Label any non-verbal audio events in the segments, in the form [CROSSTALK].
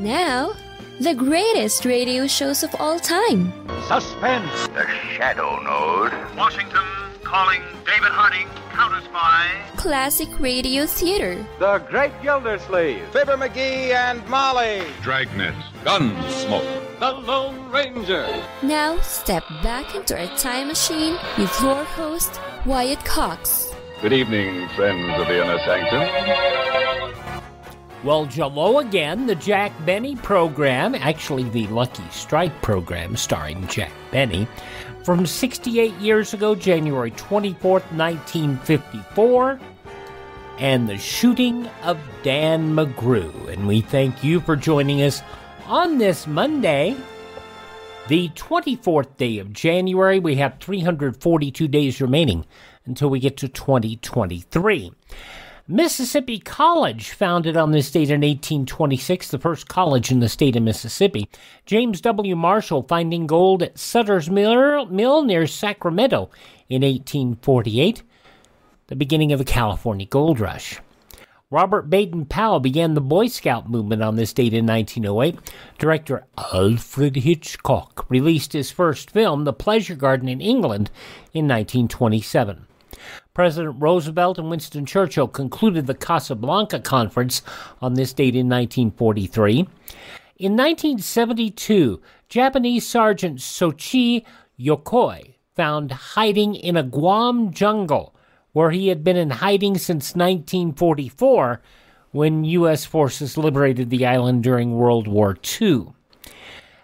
Now, the greatest radio shows of all time. Suspense. The Shadow Node. Washington calling David Harding, counter spy. Classic radio theater. The Great Gildersleeve. Fibber McGee and Molly. Dragnet. Gunsmoke. The Lone Ranger. Now, step back into our time machine with your host, Wyatt Cox. Good evening, friends of the Inner Sanctum. Well, Jello again, the Jack Benny program, actually the Lucky Strike program starring Jack Benny, from 68 years ago, January 24th, 1954, and the shooting of Dan McGrew. And we thank you for joining us on this Monday, the 24th day of January. We have 342 days remaining until we get to 2023. Mississippi College, founded on this date in 1826, the first college in the state of Mississippi. James W. Marshall finding gold at Sutter's Mill, near Sacramento in 1848, the beginning of the California Gold Rush. Robert Baden Powell began the Boy Scout movement on this date in 1908. Director Alfred Hitchcock released his first film, The Pleasure Garden in England, in 1927. President Roosevelt and Winston Churchill concluded the Casablanca Conference on this date in 1943. In 1972, Japanese Sergeant Shoichi Yokoi found hiding in a Guam jungle where he had been in hiding since 1944 when U.S. forces liberated the island during World War II.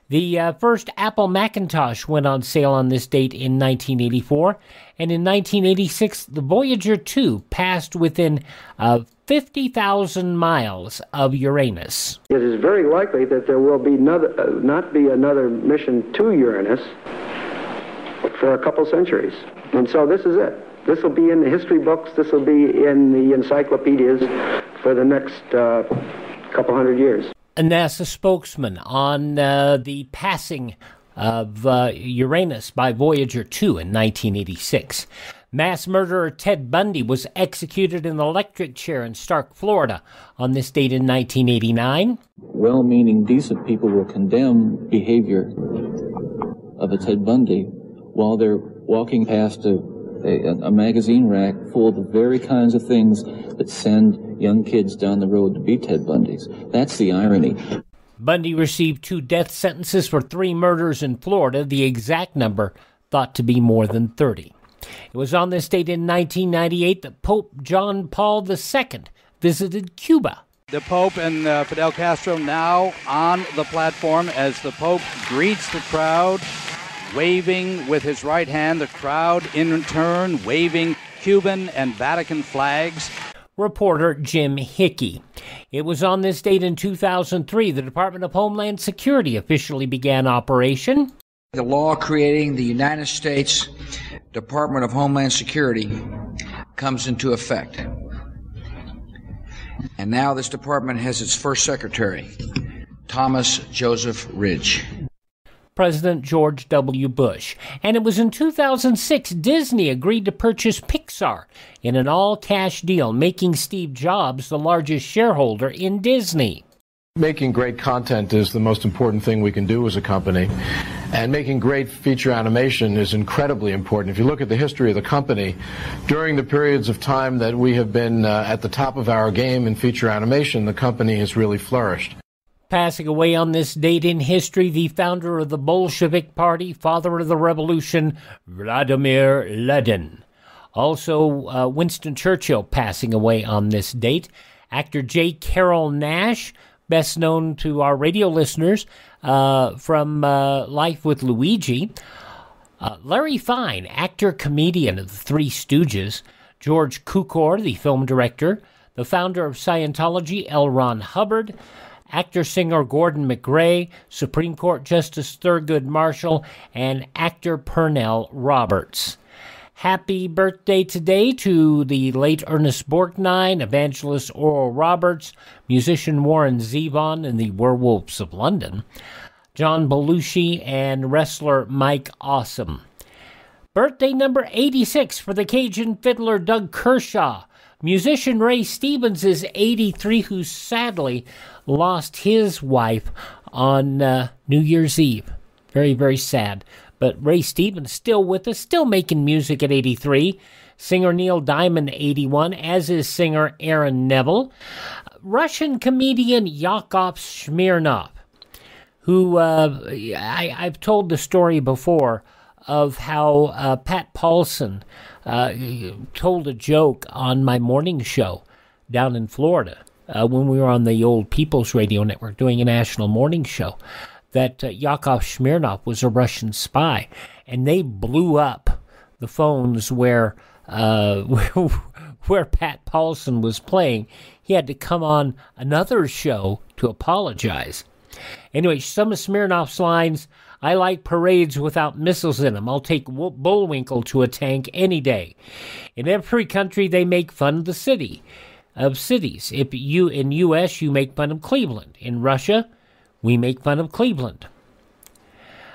The uh, first Apple Macintosh went on sale on this date in 1984, and in 1986, the Voyager 2 passed within uh, 50,000 miles of Uranus. It is very likely that there will be another, uh, not be another mission to Uranus for a couple centuries. And so this is it. This will be in the history books, this will be in the encyclopedias for the next uh, couple hundred years a NASA spokesman on uh, the passing of uh, Uranus by Voyager 2 in 1986. Mass murderer Ted Bundy was executed in an electric chair in Starke, Florida on this date in 1989. Well meaning, decent people will condemn behavior of a Ted Bundy while they're walking past a, a, a magazine rack full of the very kinds of things that send young kids down the road to be Ted Bundys. That's the irony. Bundy received two death sentences for three murders in Florida, the exact number thought to be more than 30. It was on this date in 1998 that Pope John Paul II visited Cuba. The Pope and uh, Fidel Castro now on the platform as the Pope greets the crowd, waving with his right hand, the crowd in turn waving Cuban and Vatican flags reporter Jim Hickey. It was on this date in 2003 the Department of Homeland Security officially began operation. The law creating the United States Department of Homeland Security comes into effect. And now this department has its first secretary, Thomas Joseph Ridge. President George W. Bush. And it was in 2006 Disney agreed to purchase Pixar in an all cash deal, making Steve Jobs the largest shareholder in Disney. Making great content is the most important thing we can do as a company. And making great feature animation is incredibly important. If you look at the history of the company, during the periods of time that we have been uh, at the top of our game in feature animation, the company has really flourished. Passing away on this date in history, the founder of the Bolshevik Party, father of the revolution, Vladimir Lenin. Also, uh, Winston Churchill passing away on this date. Actor J. Carrol Naish, best known to our radio listeners uh, from uh, Life with Luigi. Uh, Larry Fine, actor comedian of the Three Stooges. George Cukor, the film director. The founder of Scientology, L. Ron Hubbard actor singer Gordon MacRae, Supreme Court Justice Thurgood Marshall, and actor Pernell Roberts. Happy birthday today to the late Ernest Borgnine, evangelist Oral Roberts, musician Warren Zevon and the Werewolves of London, John Belushi, and wrestler Mike Awesome. Birthday number 86 for the Cajun fiddler Doug Kershaw, Musician Ray Stevens is 83, who sadly lost his wife on uh, New Year's Eve. Very, very sad. But Ray Stevens still with us, still making music at 83. Singer Neil Diamond, 81, as is singer Aaron Neville. Russian comedian Yakov Smirnoff, who uh, I, have told the story before of how uh, Pat Paulsen uh, told a joke on my morning show down in Florida uh, when we were on the old People's Radio Network doing a national morning show that uh, Yakov Smirnoff was a Russian spy, and they blew up the phones where uh, [LAUGHS] where Pat Paulsen was playing. He had to come on another show to apologize. Anyway, some of Smirnoff's lines I like parades without missiles in them. I'll take Bullwinkle to a tank any day. In every country, they make fun of the city, of cities. If you in U.S. you make fun of Cleveland. In Russia, we make fun of Cleveland.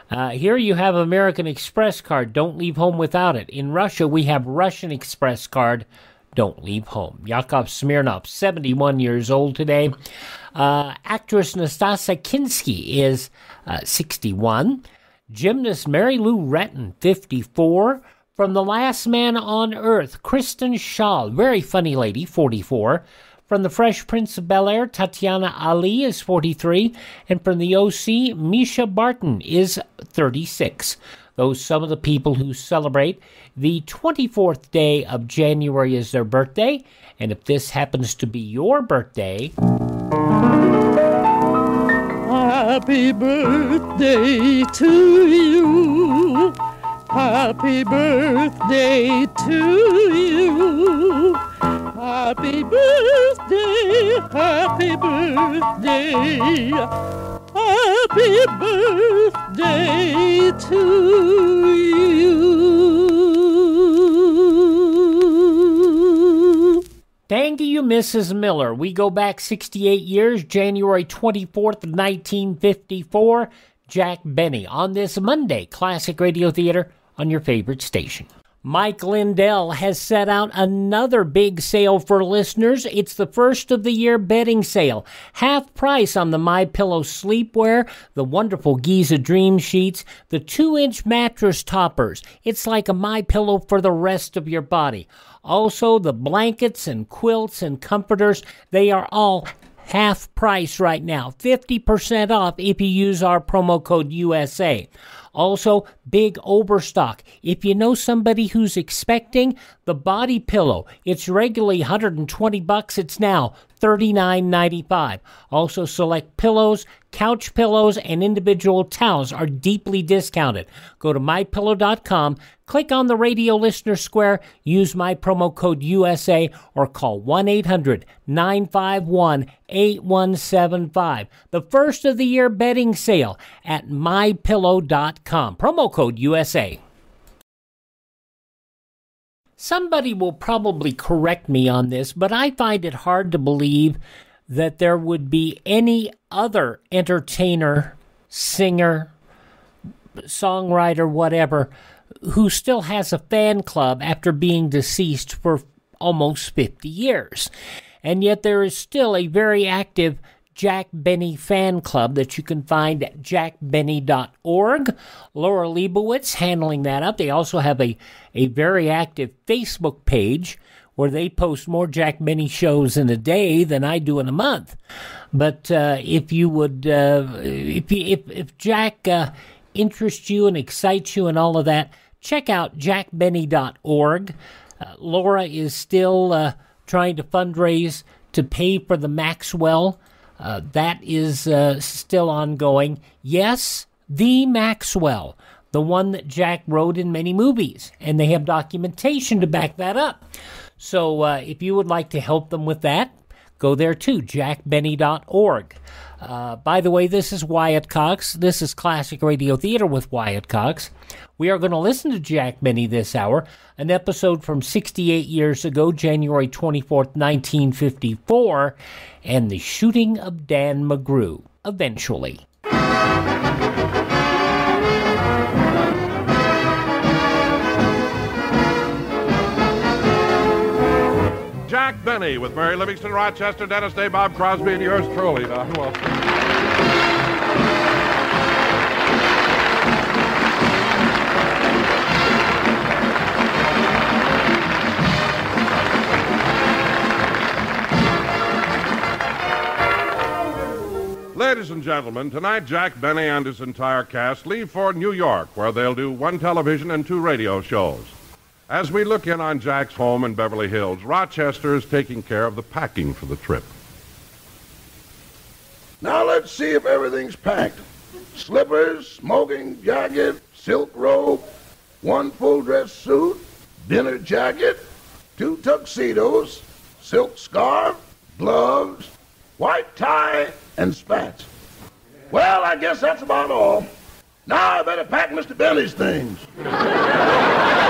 Uh, here you have American Express card. Don't leave home without it. In Russia, we have Russian Express card. Don't leave home. Yakov Smirnoff, 71 years old today. Uh, actress Nastassja Kinski is uh, 61. Gymnast Mary Lou Retton, 54. From The Last Man on Earth, Kristen Schaal, very funny lady, 44. From The Fresh Prince of Bel Air, Tatiana Ali is 43. And from the OC, Mischa Barton is 36. Those some of the people who celebrate the 24th day of January is their birthday. And if this happens to be your birthday, Happy birthday to you. Happy birthday to you. Happy birthday, happy birthday. Happy birthday to you. Thank you, Mrs. Miller. We go back 68 years, January 24th, 1954. Jack Benny on this Monday, Classic Radio Theater on your favorite station. Mike Lindell has set out another big sale for listeners. It's the first of the year bedding sale. Half price on the My Pillow sleepwear, the wonderful Giza Dream sheets, the 2-inch mattress toppers. It's like a My Pillow for the rest of your body. Also, the blankets and quilts and comforters, they are all half price right now. 50% off if you use our promo code USA. Also, big overstock. If you know somebody who's expecting the body pillow, it's regularly 120 bucks. It's now $39.95. Also, select pillows, couch pillows, and individual towels are deeply discounted. Go to mypillow.com, click on the radio listener square, use my promo code USA, or call 1 800 951 8175. The first of the year bedding sale at mypillow.com. Promo code USA. Somebody will probably correct me on this, but I find it hard to believe that there would be any other entertainer, singer, songwriter, whatever, who still has a fan club after being deceased for almost 50 years. And yet there is still a very active Jack Benny fan club that you can find at jackbenny.org. Laura Leibowitz handling that up. They also have a, a very active Facebook page where they post more Jack Benny shows in a day than I do in a month. But uh, if you would, uh, if, you, if, if Jack uh, interests you and excites you and all of that, check out jackbenny.org. Uh, Laura is still uh, trying to fundraise to pay for the Maxwell uh, that is still ongoing. Yes, the Maxwell, the one that Jack wrote in many movies, and they have documentation to back that up. So uh, if you would like to help them with that, go there too, jackbenny.org. Uh, by the way, this is Wyatt Cox. This is Classic Radio Theater with Wyatt Cox. We are going to listen to Jack Benny this hour, an episode from 68 years ago, January 24th, 1954, and the shooting of Dan McGrew, eventually. Jack Benny with Mary Livingstone, Rochester, Dennis Day, Bob Crosby, and yours truly, Don. Well, Ladies and gentlemen, tonight Jack Benny and his entire cast leave for New York, where they'll do one television and two radio shows. As we look in on Jack's home in Beverly Hills, Rochester is taking care of the packing for the trip. Now let's see if everything's packed. Slippers, smoking jacket, silk robe, one full dress suit, dinner jacket, two tuxedos, silk scarf, gloves, white tie, and spats. Well, I guess that's about all. Now I better pack Mr. Benny's things. [LAUGHS]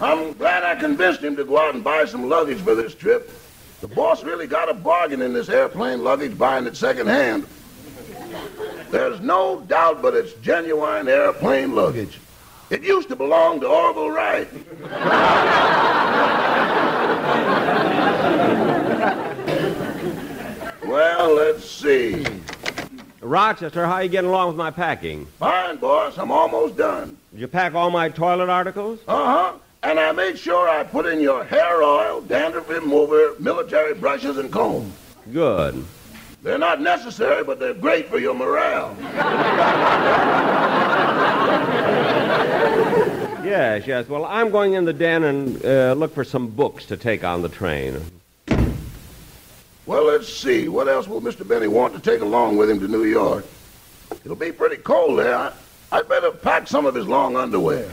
I'm glad I convinced him to go out and buy some luggage for this trip. The boss really got a bargain in this airplane luggage buying it secondhand. There's no doubt but it's genuine airplane luggage. It used to belong to Orville Wright. well, let's see. Rochester, how are you getting along with my packing? Fine, boss. I'm almost done. Did you pack all my toilet articles? Uh-huh. And I made sure I put in your hair oil, dandruff remover, military brushes, and comb. Good. They're not necessary, but they're great for your morale. Yes, yes. Well, I'm going in the den and uh, look for some books to take on the train. Well, let's see. What else will Mr. Benny want to take along with him to New York? It'll be pretty cold there. I, I better pack some of his long underwear.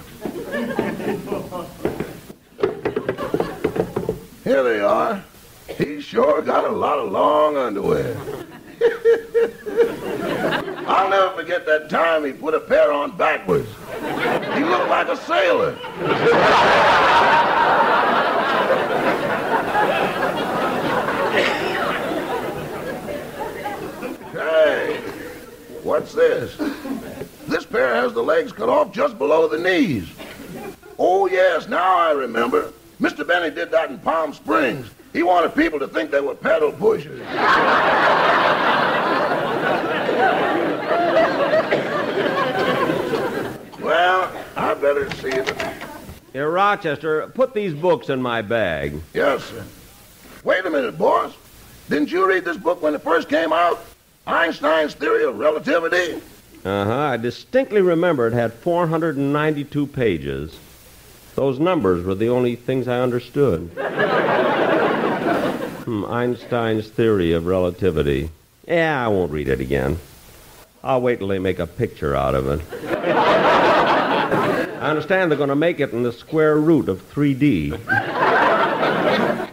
Here they are. He sure got a lot of long underwear. [LAUGHS] I'll never forget that time he put a pair on backwards. He looked like a sailor. [LAUGHS] hey, what's this? This pair has the legs cut off just below the knees. Oh, yes, now I remember. Mr. Benny did that in Palm Springs. He wanted people to think they were pedal pushers. well, I better see it. Here, Rochester, put these books in my bag. Yes, sir. Wait a minute, boss. Didn't you read this book when it first came out? Einstein's Theory of Relativity? Uh huh. I distinctly remember it had 492 pages. Those numbers were the only things I understood. hmm, Einstein's Theory of Relativity. Yeah, I won't read it again. I'll wait till they make a picture out of it. I understand they're going to make it in the square root of 3D.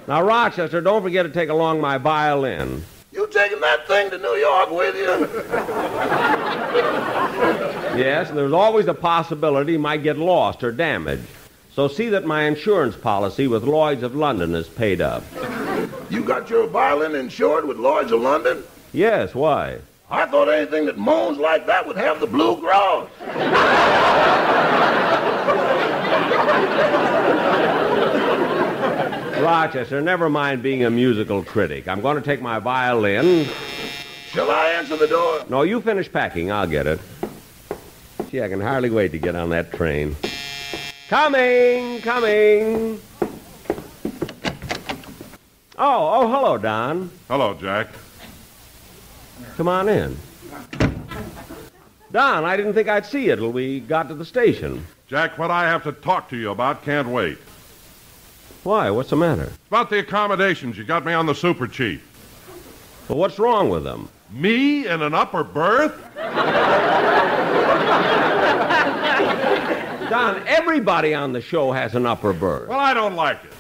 now, Rochester, don't forget to take along my violin. You taking that thing to New York with you? Yes, there's always a possibility it might get lost or damaged. So see that my insurance policy with Lloyd's of London is paid up. You got your violin insured with Lloyd's of London? Yes, why? I thought anything that moans like that would have the blue cross. Rochester, never mind being a musical critic. I'm going to take my violin. Shall I answer the door? No, you finish packing. I'll get it. Gee, I can hardly wait to get on that train. Coming, coming. Oh, oh, hello, Don. Hello, Jack. Come on in. Don, I didn't think I'd see you till we got to the station. Jack, what I have to talk to you about can't wait. Why? What's the matter? It's about the accommodations. You got me on the Super Chief. Well, what's wrong with them? Me in an upper berth? [LAUGHS] Don, everybody on the show has an upper berth. Well, I don't like it.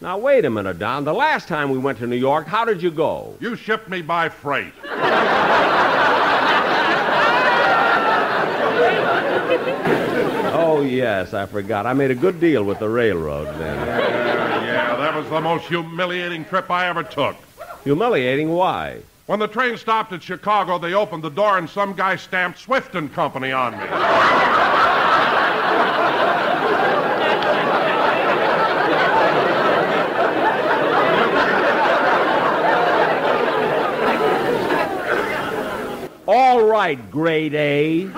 Now, wait a minute, Don. The last time we went to New York, how did you go? You shipped me by freight. Oh, yes, I forgot. I made a good deal with the railroad then. Yeah, yeah, that was the most humiliating trip I ever took. Humiliating? Why? When the train stopped at Chicago, they opened the door and some guy stamped Swift and Company on me. All right, grade A. if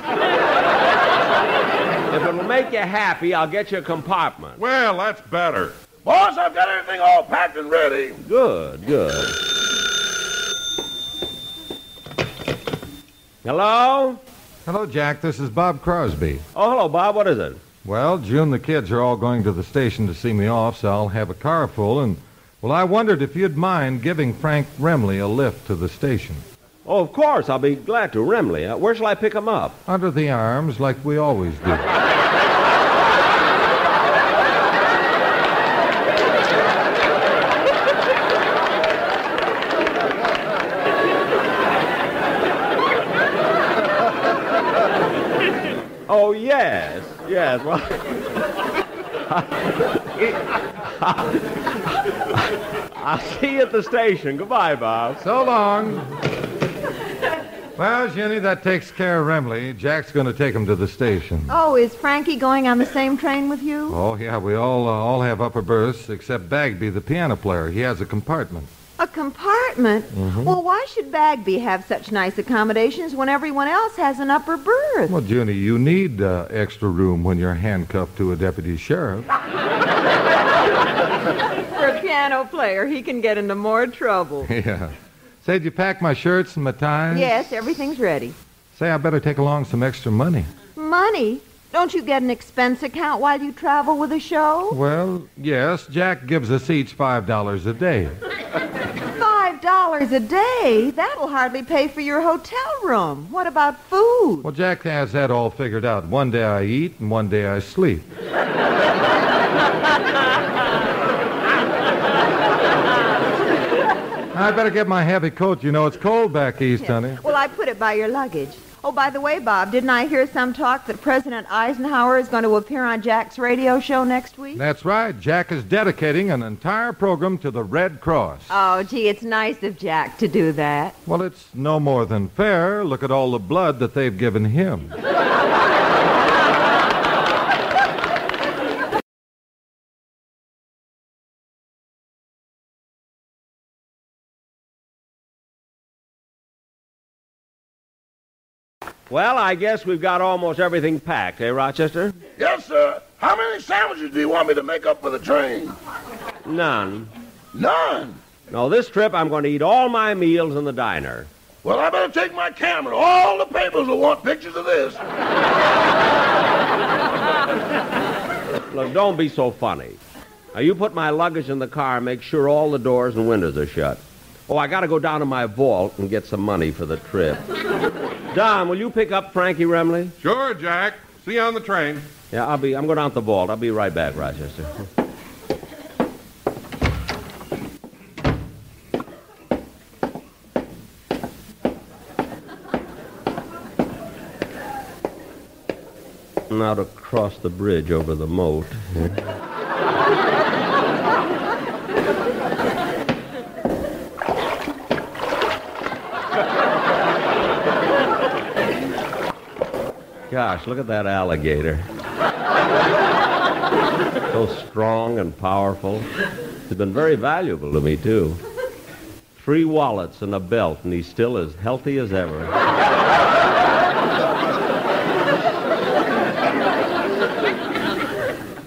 it'll make you happy, I'll get you a compartment. Well, that's better. Boss, I've got everything all packed and ready. Good, good. Hello? Hello, Jack. This is Bob Crosby. Oh, hello, Bob. What is it? Well, June, the kids are all going to the station to see me off, so I'll have a car full, and, well, I wondered if you'd mind giving Frank Remley a lift to the station. Oh, of course. I'll be glad to. Remley. Uh, where shall I pick him up? Under the arms, like we always do. [LAUGHS] Oh, yes. Yes. Well, [LAUGHS] I'll see you at the station. Goodbye, Bob. So long. Well, Jenny, that takes care of Remley. Jack's going to take him to the station. Oh, is Frankie going on the same train with you? Oh, yeah, we all uh, all have upper berths except Bagby, the piano player. He has a compartment. A compartment? Mhm. Well, why should Bagby have such nice accommodations when everyone else has an upper berth? Well, Junie, you need uh, extra room when you're handcuffed to a deputy sheriff. [LAUGHS] For a piano player, he can get into more trouble. [LAUGHS] yeah. Say, did you pack my shirts and my ties? Yes, everything's ready. Say, I better take along some extra money. Money? Don't you get an expense account while you travel with a show? Well, yes, Jack gives us each $5 a day. Five dollars a day? That'll hardly pay for your hotel room. What about food? Well, Jack has that all figured out. One day I eat and one day I sleep. [LAUGHS] I better get my heavy coat. You know it's cold back east, honey. Well, I put it by your luggage. Oh, by the way, Bob, didn't I hear some talk that President Eisenhower is going to appear on Jack's radio show next week? That's right. Jack is dedicating an entire program to the Red Cross. Oh, gee, it's nice of Jack to do that. Well, it's no more than fair. Look at all the blood that they've given him. [LAUGHS] Well, I guess we've got almost everything packed, eh, Rochester? Yes, sir. How many sandwiches do you want me to make up for the train? None. None. No, this trip I'm going to eat all my meals in the diner. Well, I better take my camera. All the papers will want pictures of this. Look, don't be so funny. Now, you put my luggage in the car and make sure all the doors and windows are shut. Oh, I got to go down to my vault and get some money for the trip. Don, will you pick up Frankie Remley? Sure, Jack. See you on the train. Yeah, I'll be. I'm going to the vault. I'll be right back, Rochester. [LAUGHS] Now to cross the bridge over the moat. Gosh, look at that alligator. so strong and powerful. He's been very valuable to me, too. Three wallets and a belt, and he's still as healthy as ever.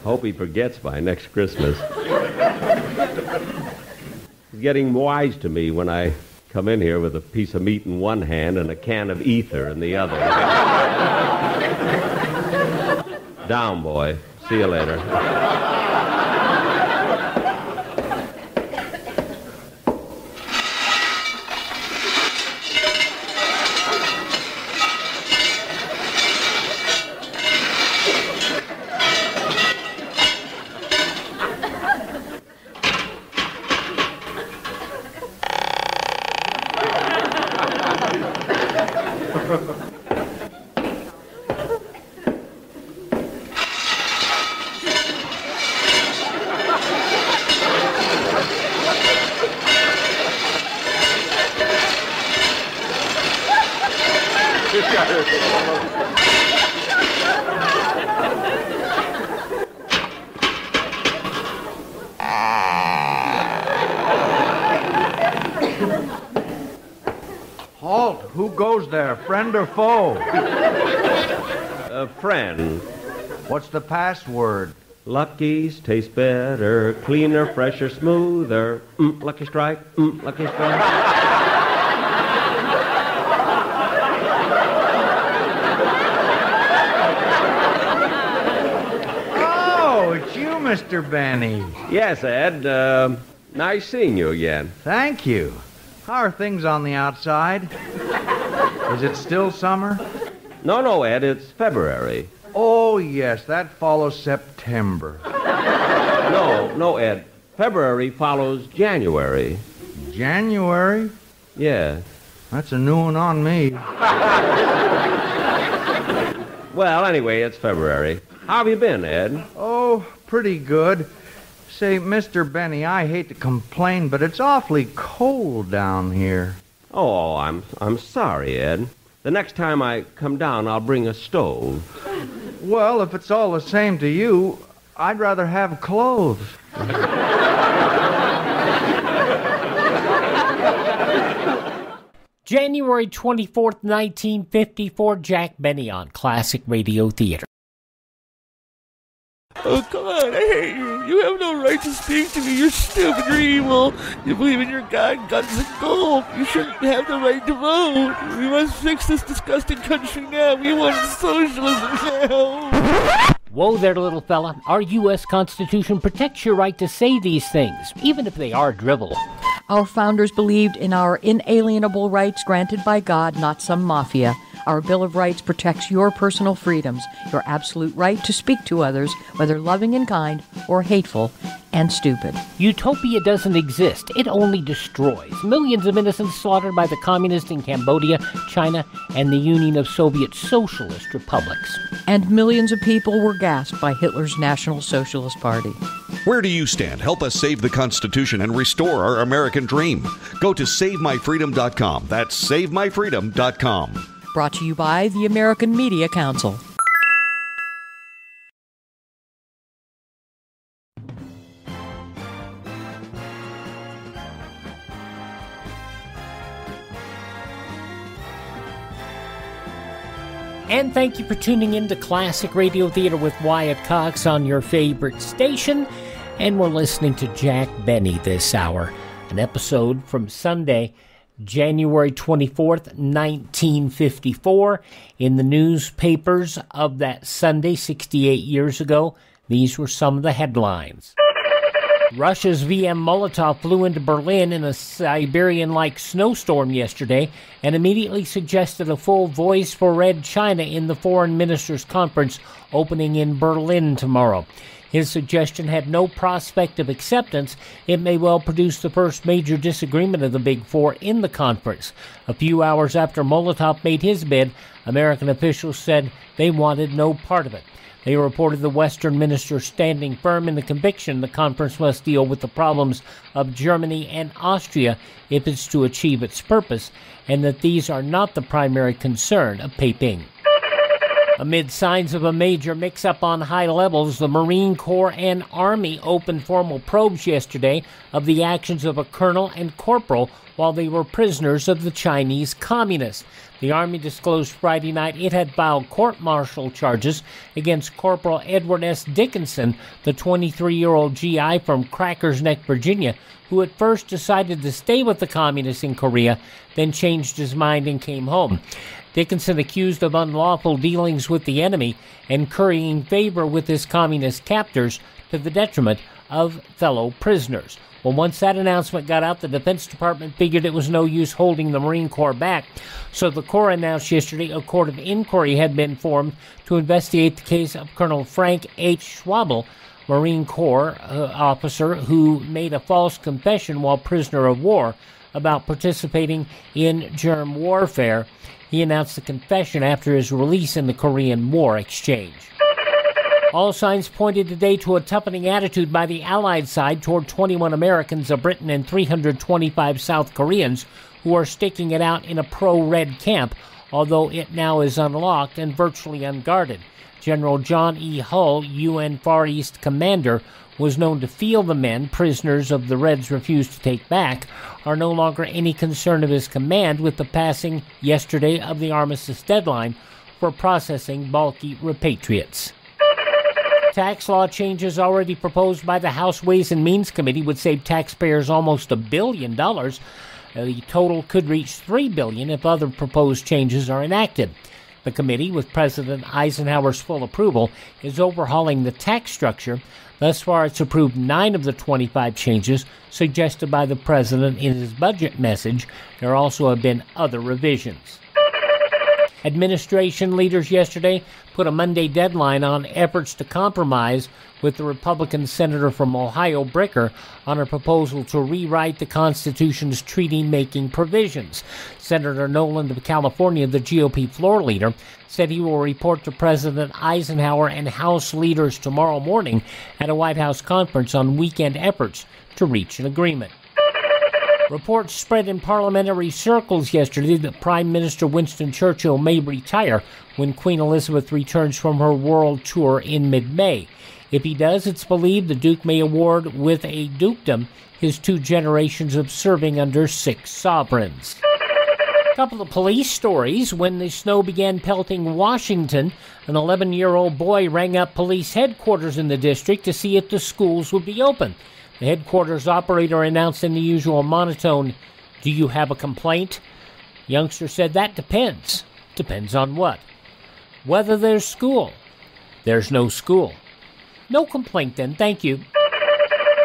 Hope he forgets by next Christmas. He's getting wise to me when I come in here with a piece of meat in one hand and a can of ether in the other. Down, boy. See you later. Or foe? A friend. What's the password? Luckies taste better, cleaner, fresher, smoother. Mm, lucky strike. Mm, lucky strike. Oh, it's you, Mr. Benny. yes, Ed. Uh, nice seeing you again. Thank you. How are things on the outside? Is it still summer? No, no, Ed. It's February. Oh, yes, that follows September. No, no, Ed. February follows January. January? Yeah. That's a new one on me. [LAUGHS] Well, anyway, it's February. How have you been, Ed? Oh, pretty good. Say, Mr. Benny, I hate to complain, but it's awfully cold down here. Oh, I'm I'm sorry, Ed. The next time I come down, I'll bring a stove. Well, if it's all the same to you, I'd rather have clothes. January 24th, 1954, Jack Benny on Classic Radio Theater. Oh, come on, I hate you. You have no right to speak to me. You're stupid. You're evil. You believe in your God, guns, and gold. You shouldn't have the right to vote. We must fix this disgusting country now. We want socialism now. Whoa there, little fella. Our U.S. Constitution protects your right to say these things, even if they are drivel. Our founders believed in our inalienable rights granted by God, not some mafia. Our Bill of Rights protects your personal freedoms, your absolute right to speak to others, whether loving and kind or hateful and stupid. Utopia doesn't exist, it only destroys. Millions of innocents slaughtered by the communists in Cambodia, China, and the Union of Soviet Socialist Republics. And millions of people were gassed by Hitler's National Socialist Party. Where do you stand? Help us save the Constitution and restore our American dream. Go to SaveMyFreedom.com. That's SaveMyFreedom.com. Brought to you by the American Media Council. And thank you for tuning in to Classic Radio Theater with Wyatt Cox on your favorite station. And we're listening to Jack Benny this hour, an episode from Sunday, January 24th, 1954. In the newspapers of that Sunday, 68 years ago, these were some of the headlines. Russia's VM Molotov flew into Berlin in a Siberian like snowstorm yesterday and immediately suggested a full voice for Red China in the Foreign Ministers' Conference opening in Berlin tomorrow. His suggestion had no prospect of acceptance. It may well produce the first major disagreement of the Big Four in the conference. A few hours after Molotov made his bid, American officials said they wanted no part of it. They reported the Western minister standing firm in the conviction the conference must deal with the problems of Germany and Austria if it's to achieve its purpose, and that these are not the primary concern of Peiping. Amid signs of a major mix up on high levels, the Marine Corps and Army opened formal probes yesterday of the actions of a colonel and corporal while they were prisoners of the Chinese communists. The Army disclosed Friday night it had filed court martial charges against Corporal Edward S. Dickenson, the 23 year old GI from Crackers Neck, Virginia, who at first decided to stay with the communists in Korea, then changed his mind and came home. Dickenson accused of unlawful dealings with the enemy and currying favor with his communist captors to the detriment of fellow prisoners. Well, once that announcement got out, the Defense Department figured it was no use holding the Marine Corps back. So the Corps announced yesterday a court of inquiry had been formed to investigate the case of Colonel Frank H. Schwable, Marine Corps uh, officer who made a false confession while prisoner of war about participating in germ warfare. He announced the confession after his release in the Korean War exchange. All signs pointed today to a toughening attitude by the Allied side toward 21 Americans of Britain and 325 South Koreans who are staking it out in a pro red camp, although it now is unlocked and virtually unguarded. General John E. Hull, UN Far East commander, was known to feel the men, prisoners of the Reds refused to take back, are no longer any concern of his command with the passing yesterday of the armistice deadline for processing bulky repatriates. Tax law changes already proposed by the House Ways and Means Committee would save taxpayers almost a billion dollars. The total could reach three billion if other proposed changes are enacted. The committee, with President Eisenhower's full approval, is overhauling the tax structure. Thus far, it's approved nine of the 25 changes suggested by the president in his budget message. There also have been other revisions. Administration leaders yesterday put a Monday deadline on efforts to compromise with the Republican senator from Ohio, Bricker, on a proposal to rewrite the Constitution's treaty making provisions. Senator Knowland of California, the GOP floor leader, said he will report to President Eisenhower and House leaders tomorrow morning at a White House conference on weekend efforts to reach an agreement. Reports spread in parliamentary circles yesterday that Prime Minister Winston Churchill may retire when Queen Elizabeth returns from her world tour in mid May. If he does, it's believed the Duke may award with a dukedom his two generations of serving under six sovereigns. A couple of police stories. When the snow began pelting Washington, an 11 year old boy rang up police headquarters in the district to see if the schools would be open. The headquarters operator announced in the usual monotone, Do you have a complaint? Youngster said, That depends. Depends on what? Whether there's school. There's no school. No complaint then, thank you.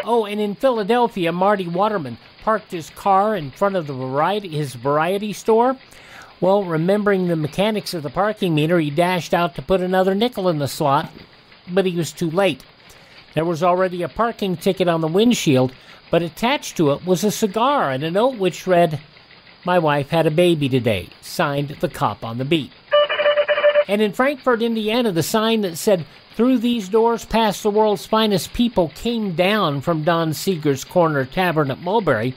Oh, and in Philadelphia, Marty Waterman parked his car in front of the variety, his variety store. Well, remembering the mechanics of the parking meter, he dashed out to put another nickel in the slot, but he was too late. There was already a parking ticket on the windshield, but attached to it was a cigar and a note which read, My wife had a baby today, signed the cop on the beat. And in Frankfort, Indiana, the sign that said, Through these doors past the world's finest people came down from Don Seeger's Corner Tavern at Mulberry.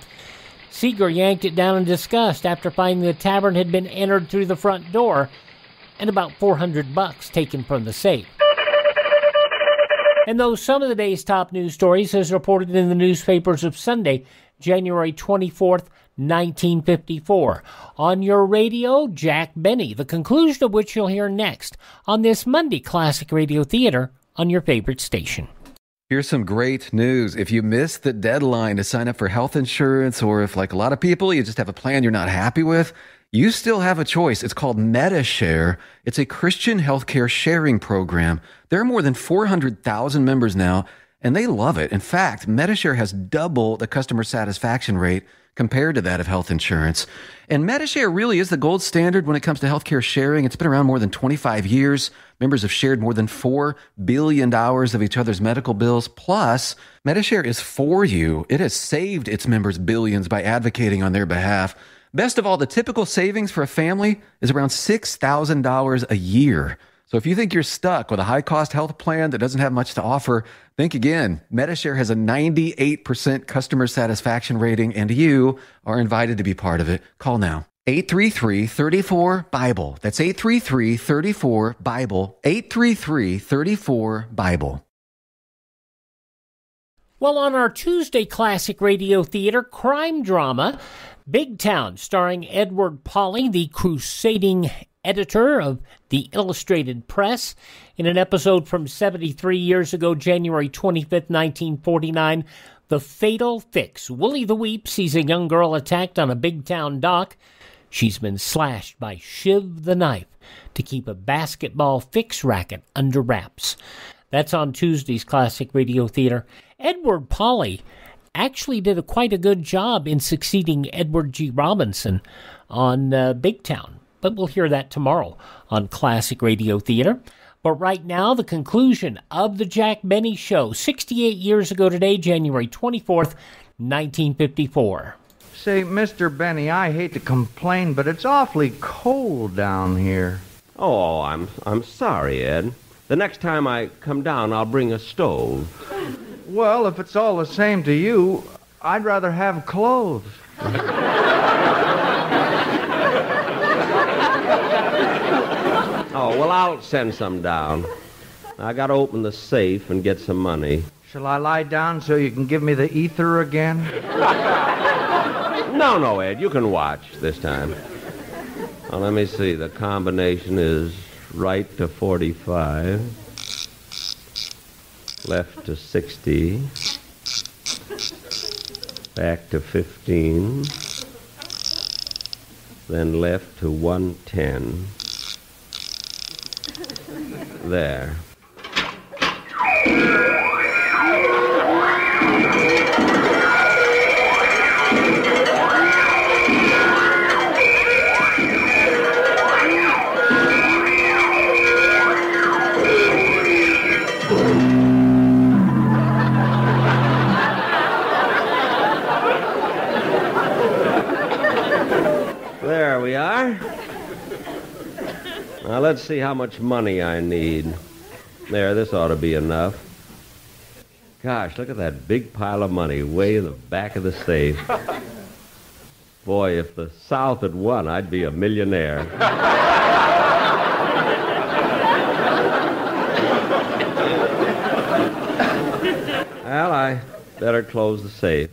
Seeger yanked it down in disgust after finding the tavern had been entered through the front door and about 400 bucks taken from the safe. And those some of the day's top news stories, as reported in the newspapers of Sunday, January 24th, 1954. On your radio, Jack Benny, the conclusion of which you'll hear next on this Monday Classic Radio Theater on your favorite station. Here's some great news. If you missed the deadline to sign up for health insurance, or if, like a lot of people, you just have a plan you're not happy with, you still have a choice. It's called MediShare. It's a Christian healthcare sharing program. There are more than 400,000 members now, and they love it. In fact, MediShare has double the customer satisfaction rate compared to that of health insurance. And MediShare really is the gold standard when it comes to healthcare sharing. It's been around more than 25 years. Members have shared more than $4 billion of each other's medical bills. Plus, MediShare is for you. It has saved its members billions by advocating on their behalf. Best of all, the typical savings for a family is around $6,000 a year. So if you think you're stuck with a high cost health plan that doesn't have much to offer, think again. MediShare has a 98% customer satisfaction rating, and you are invited to be part of it. Call now. 833 34 Bible. That's 833 34 Bible. 833 34 Bible. Well, on our Tuesday Classic Radio Theater crime drama, Big Town, starring Edward Pawley, the crusading editor of the Illustrated Press. In an episode from 73 years ago, January 25th, 1949, The Fatal Fix. Willie the Weep sees a young girl attacked on a big town dock. She's been slashed by Shiv the Knife to keep a basketball fix racket under wraps. That's on Tuesday's Classic Radio Theater. Edward Pawley actually did a quite a good job in succeeding Edward G. Robinson on uh, Big Town. But we'll hear that tomorrow on Classic Radio Theater. But right now, the conclusion of the Jack Benny Show, 68 years ago today, January 24th, 1954. Say, Mr. Benny, I hate to complain, but it's awfully cold down here. Oh, I'm I'm sorry, Ed. The next time I come down, I'll bring a stove. Well, if it's all the same to you, I'd rather have clothes. [LAUGHS] Oh, well, I'll send some down. I got to open the safe and get some money. Shall I lie down so you can give me the ether again? No, no, Ed, you can watch this time. Well, let me see. The combination is right to 45, left to 60, back to 15, then left to 110. There. There let's see how much money I need. There, this ought to be enough. Gosh, look at that big pile of money way in the back of the safe. Boy, if the South had won, I'd be a millionaire. well, I better close the safe.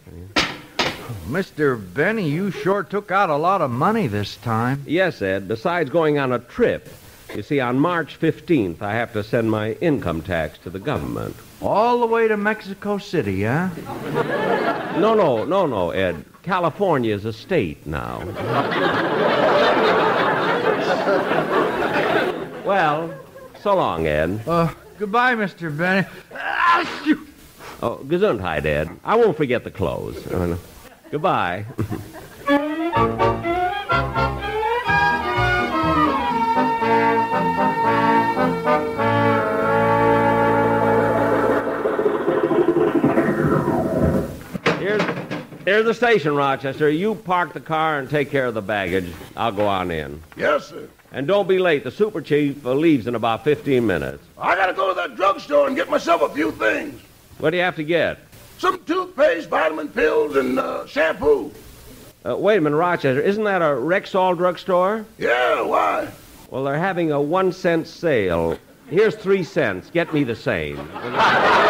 Mr. Benny, you sure took out a lot of money this time. Yes, Ed. Besides going on a trip. You see, on March 15th, I have to send my income tax to the government. All the way to Mexico City, huh? No, no, no, no, Ed. California is a state now. well, so long, Ed. Uh, goodbye, Mr. Benny. Oh, Gesundheit, Ed. I won't forget the clothes. Uh, [LAUGHS] goodbye. [LAUGHS] here's the station, Rochester. You park the car and take care of the baggage. I'll go on in. Yes, sir. And don't be late. The super chief uh, leaves in about 15 minutes. I gotta go to that drugstore and get myself a few things. What do you have to get? Some toothpaste, vitamin pills, and uh, shampoo. Uh, wait a minute, Rochester. Isn't that a Rexall drugstore? Yeah, why? Well, they're having a one cent sale. Here's three cents. Get me the same. [LAUGHS]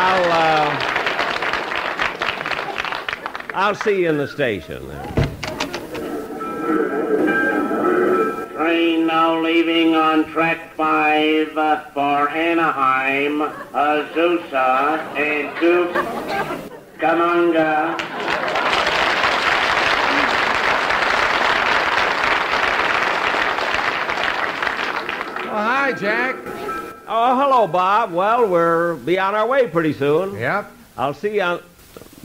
I'll, uh, I'll see you in the station. Train now leaving on track 5 uh, for Anaheim, Azusa, and Cucamonga. Oh, hi, Jack. Oh, hello, Bob. Well, we're be on our way pretty soon. Yep. I'll see you on.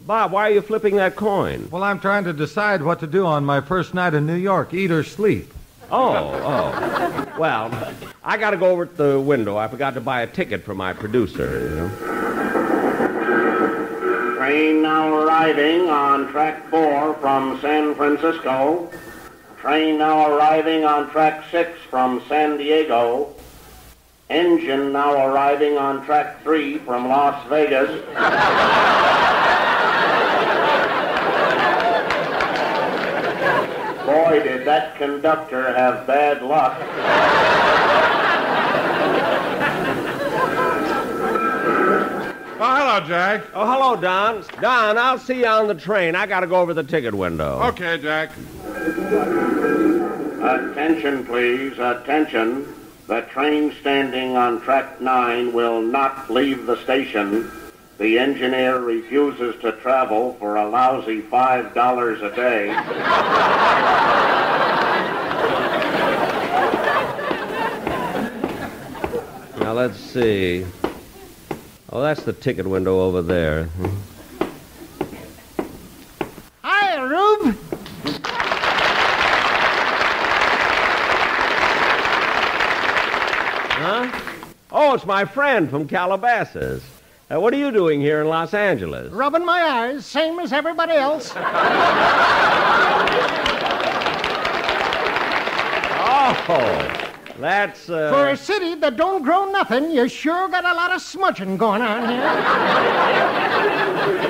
Bob, why are you flipping that coin? Well, I'm trying to decide what to do on my first night in New York eat or sleep. Oh, oh. Well, I got to go over to the window. I forgot to buy a ticket for my producer, you know. Train now arriving on track 4 from San Francisco. Train now arriving on track 6 from San Diego. Engine now arriving on track 3 from Las Vegas. [LAUGHS] Boy, did that conductor have bad luck. Oh, hello, Jack. Oh, hello, Don. Don, I'll see you on the train. I got to go over the ticket window. Okay, Jack. Attention, please. Attention. The train standing on track 9 will not leave the station. The engineer refuses to travel for a lousy $5 a day. Now, let's see. Oh, that's the ticket window over there. Hi, Rube. Huh? Oh, it's my friend from Calabasas. Uh, what are you doing here in Los Angeles? Rubbing my eyes, same as everybody else. [LAUGHS] Oh, that's. Uh... For a city that don't grow nothing, you sure got a lot of smudging going on here.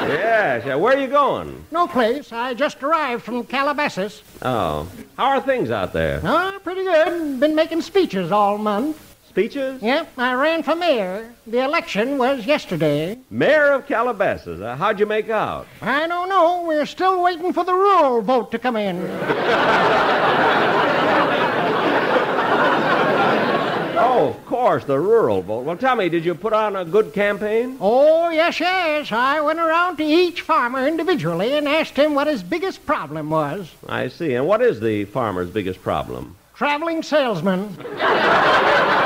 Yes, yeah. Where are you going? No place. I just arrived from Calabasas. Oh. How are things out there? Oh, pretty good. Been making speeches all month. Speeches? Yep, I ran for mayor. The election was yesterday. Mayor of Calabasas. Uh, how'd you make out? I don't know. We're still waiting for the rural vote to come in. [LAUGHS] Oh, of course, the rural vote. Well, tell me, did you put on a good campaign? Oh, yes, yes. I went around to each farmer individually and asked him what his biggest problem was. I see. And what is the farmer's biggest problem? Traveling salesman. [LAUGHS]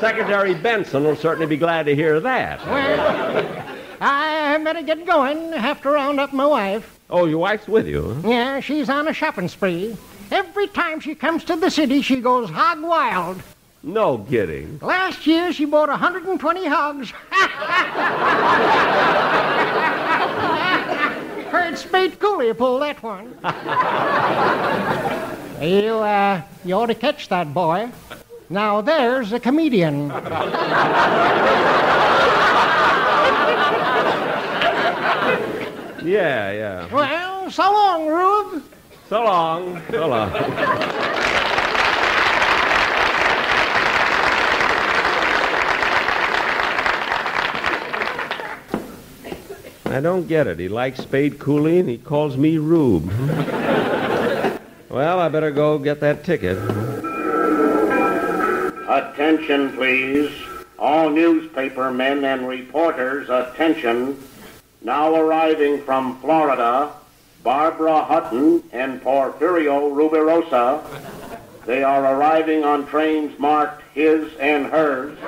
Secretary Benson will certainly be glad to hear that. Well, I better get going. Have to round up my wife. Oh, your wife's with you? huh? Yeah, she's on a shopping spree. Every time she comes to the city, she goes hog wild. No kidding. Last year, she bought 120 hogs. [LAUGHS] Heard Spade Cooley pull that one. [LAUGHS] you, uh, you ought to catch that boy. Now there's a comedian. Yeah, yeah. well, so long, Rube. So long. So long. I don't get it. He likes Spade Cooley and he calls me Rube. well, I better go get that ticket. Attention, please. All newspaper men and reporters, attention. Now arriving from Florida, Barbara Hutton and Porfirio Rubirosa. They are arriving on trains marked his and hers.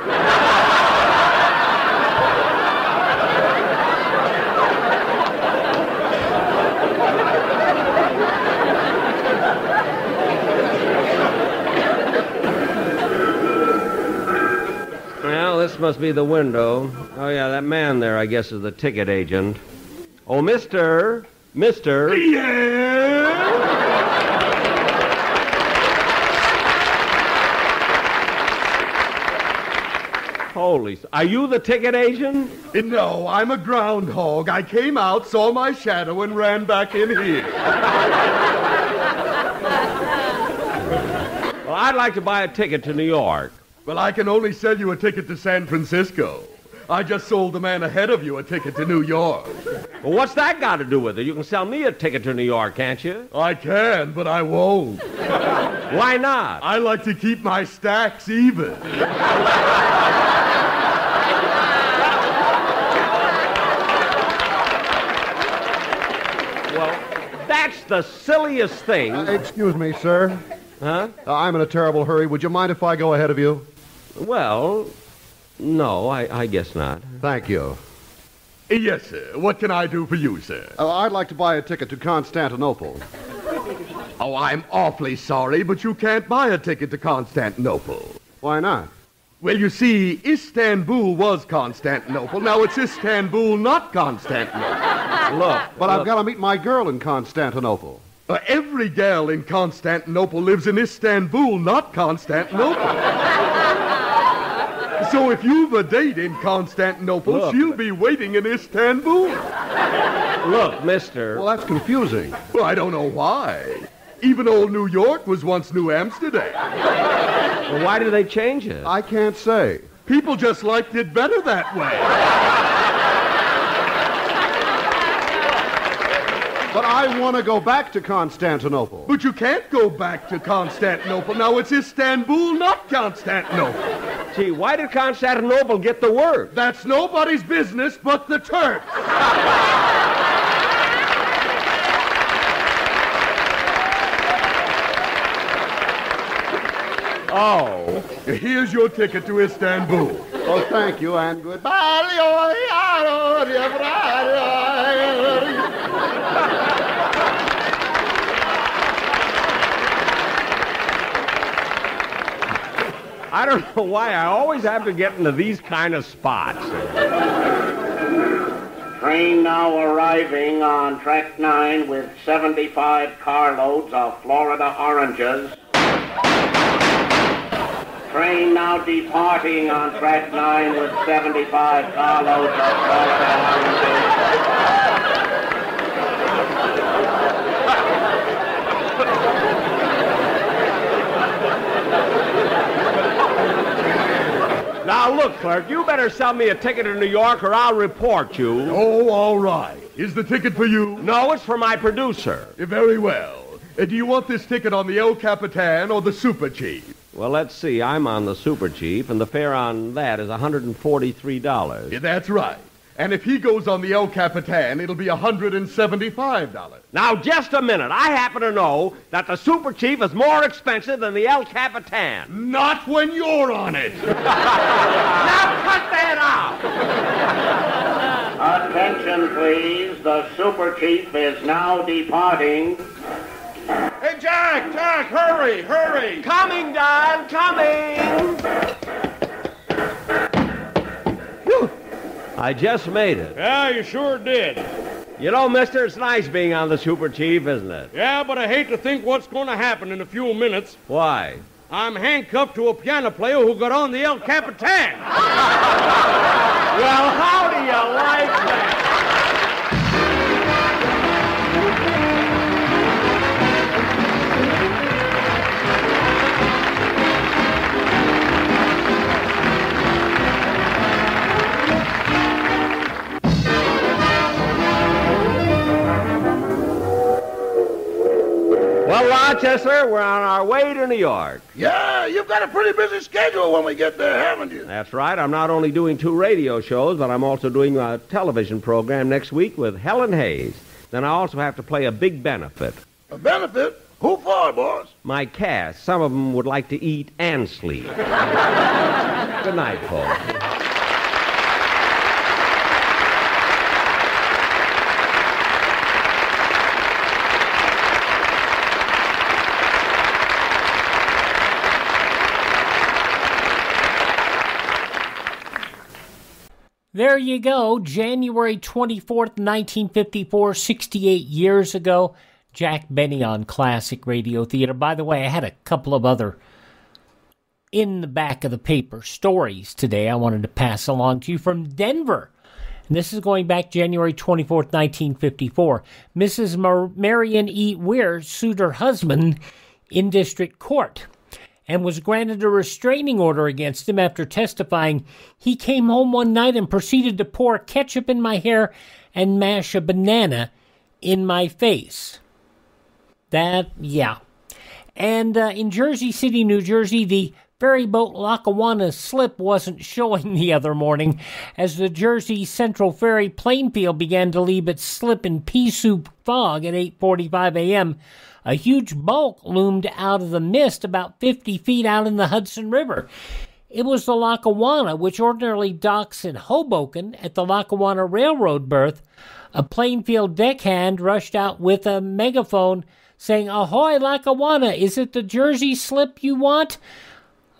This must be the window. Oh, yeah, that man there, I guess, is the ticket agent. Oh, mister. Mister. Yeah! Holy. s- Are you the ticket agent? Eh, no, I'm a groundhog. I came out, saw my shadow, and ran back in here. Well, I'd like to buy a ticket to New York. Well, I can only sell you a ticket to San Francisco. I just sold the man ahead of you a ticket to New York. Well, what's that got to do with it? You can sell me a ticket to New York, can't you? I can, but I won't. Why not? I like to keep my stacks even. Well, that's the silliest thing. Excuse me, sir. Huh? Uh, I'm in a terrible hurry. Would you mind if I go ahead of you? Well, no, I, I guess not. Thank you. Yes, sir. What can I do for you, sir? Uh, I'd like to buy a ticket to Constantinople. Oh, I'm awfully sorry, but you can't buy a ticket to Constantinople. Why not? Well, you see, Istanbul was Constantinople. Now it's Istanbul, not Constantinople. Look, But I've got to meet my girl in Constantinople. Uh, every gal in Constantinople lives in Istanbul, not Constantinople. So if you've a date in Constantinople, Look. she'll be waiting in Istanbul. Look, mister. Well, that's confusing. Well, I don't know why. Even old New York was once New Amsterdam. Well, why did they change it? I can't say. People just liked it better that way. But I want to go back to Constantinople. But you can't go back to Constantinople. Now it's Istanbul, not Constantinople. Gee, why did Constantinople get the word? That's nobody's business but the Turks. Oh. Here's your ticket to Istanbul. Oh, thank you, and goodbye. I don't know why I always have to get into these kind of spots. Train now arriving on track 9 with 75 carloads of Florida oranges. Train now departing on track 9 with 75 carloads of Now, look, clerk, you better sell me a ticket to New York or I'll report you. Oh, all right. Is the ticket for you? No, it's for my producer. Very well. Uh, do you want this ticket on the El Capitan or the Super Chief? Well, let's see. I'm on the Super Chief, and the fare on that is $143. Yeah, that's right. And if he goes on the El Capitan, it'll be $175. Now, just a minute. I happen to know that the Super Chief is more expensive than the El Capitan. Not when you're on it. [LAUGHS] now, cut that out. Attention, please. The Super Chief is now departing. Hey, Jack, Jack, hurry, hurry. Coming, Don, coming. I just made it. Yeah, you sure did. You know, mister, it's nice being on the Super Chief, isn't it? Yeah, but I hate to think what's going to happen in a few minutes. Why? I'm handcuffed to a piano player who got on the El Capitan. [LAUGHS] well, how do you like that? Well, Rochester, we're on our way to New York. Yeah, you've got a pretty busy schedule when we get there, haven't you? That's right. I'm not only doing two radio shows, but I'm also doing a television program next week with Helen Hayes. Then I also have to play a big benefit. A benefit? Who for, boss? My cast. Some of them would like to eat and sleep. [LAUGHS] Good night, folks. There you go, January 24th, 1954, 68 years ago. Jack Benny on Classic Radio Theater. By the way, I had a couple of other in the back of the paper stories today I wanted to pass along to you from Denver. And this is going back January 24th, 1954. Mrs. Mar- Marion E. Weir sued her husband in district court and was granted a restraining order against him after testifying he came home one night and proceeded to pour ketchup in my hair and mash a banana in my face. That, yeah. And uh, in Jersey City, New Jersey, the ferry boat Lackawanna slip wasn't showing [LAUGHS] the other morning as the Jersey Central Ferry Plainfield began to leave its slip in pea soup fog at 8:45 a.m. A huge bulk loomed out of the mist about 50 feet out in the Hudson River. It was the Lackawanna, which ordinarily docks in Hoboken at the Lackawanna Railroad berth. A Plainfield deckhand rushed out with a megaphone saying, Ahoy, Lackawanna! Is it the Jersey slip you want?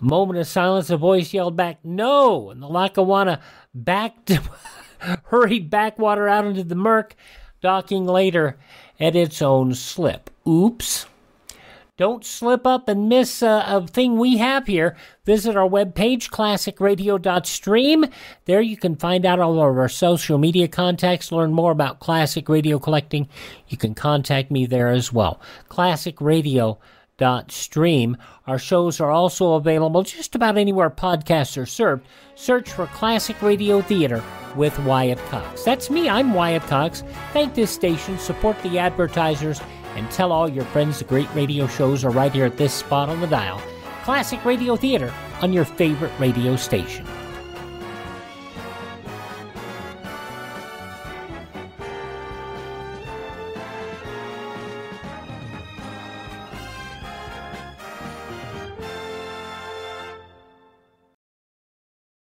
A moment of silence, a voice yelled back, No! And the Lackawanna backed, [LAUGHS] hurried backwater out into the murk, docking later at its own slip. Oops. Don't slip up and miss uh, a thing we have here. Visit our webpage, classicradio.stream. There you can find out all of our social media contacts, learn more about classic radio collecting. You can contact me there as well. Classicradio.stream. Our shows are also available just about anywhere podcasts are served. Search for Classic Radio Theater with Wyatt Cox. That's me. I'm Wyatt Cox. Thank this station, support the advertisers, and tell all your friends the great radio shows are right here at this spot on the dial. Classic Radio Theater on your favorite radio station.